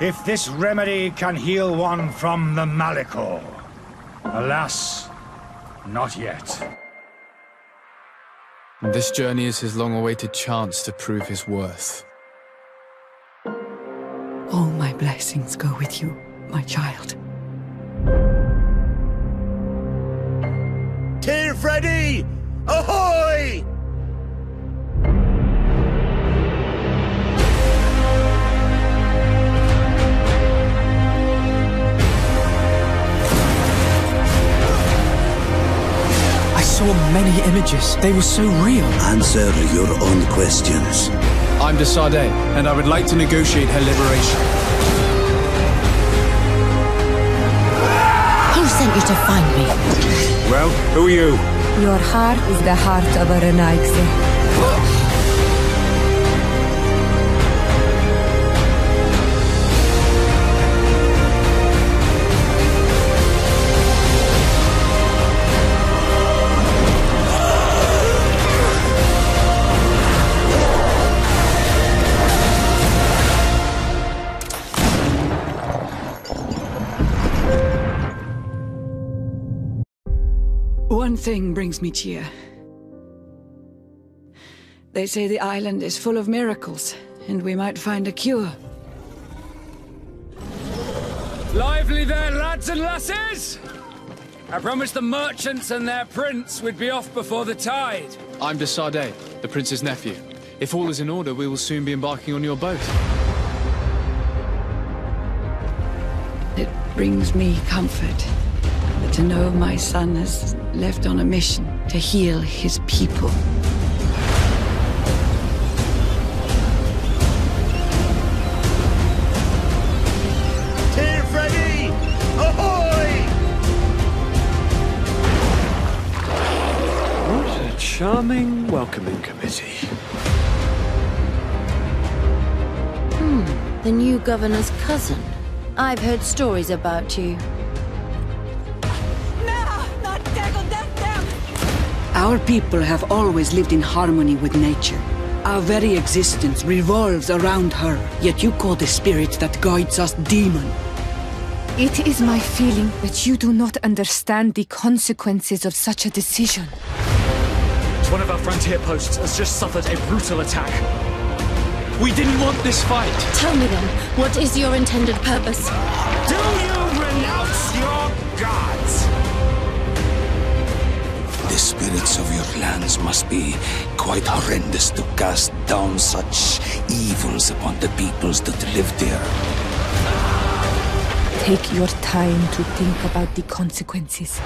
if this remedy can heal one from the Malichor. Alas, not yet. This journey is his long-awaited chance to prove his worth. All my blessings go with you, my child. Teer Fradee! Ahoy! Saw many images. They were so real. Answer your own questions. I'm de Sardet, and I would like to negotiate her liberation. Who sent you to find me? Well, who are you? Your heart is the heart of a Renaigse. One thing brings me cheer. They say the island is full of miracles, and we might find a cure. Lively there, lads and lasses! I promised the merchants and their prince we'd be off before the tide. I'm de Sardet, the prince's nephew. If all is in order, we will soon be embarking on your boat. It brings me comfort to know my son has left on a mission to heal his people. Teer Fradee! Ahoy! What a charming welcoming committee. Hmm, the new governor's cousin. I've heard stories about you. Our people have always lived in harmony with nature. Our very existence revolves around her, yet you call the spirit that guides us demon. It is my feeling that you do not understand the consequences of such a decision. One of our frontier posts has just suffered a brutal attack. We didn't want this fight. Tell me then, what is your intended purpose? Do you spirits of your lands must be quite horrendous to cast down such evils upon the peoples that live there. Take your time to think about the consequences.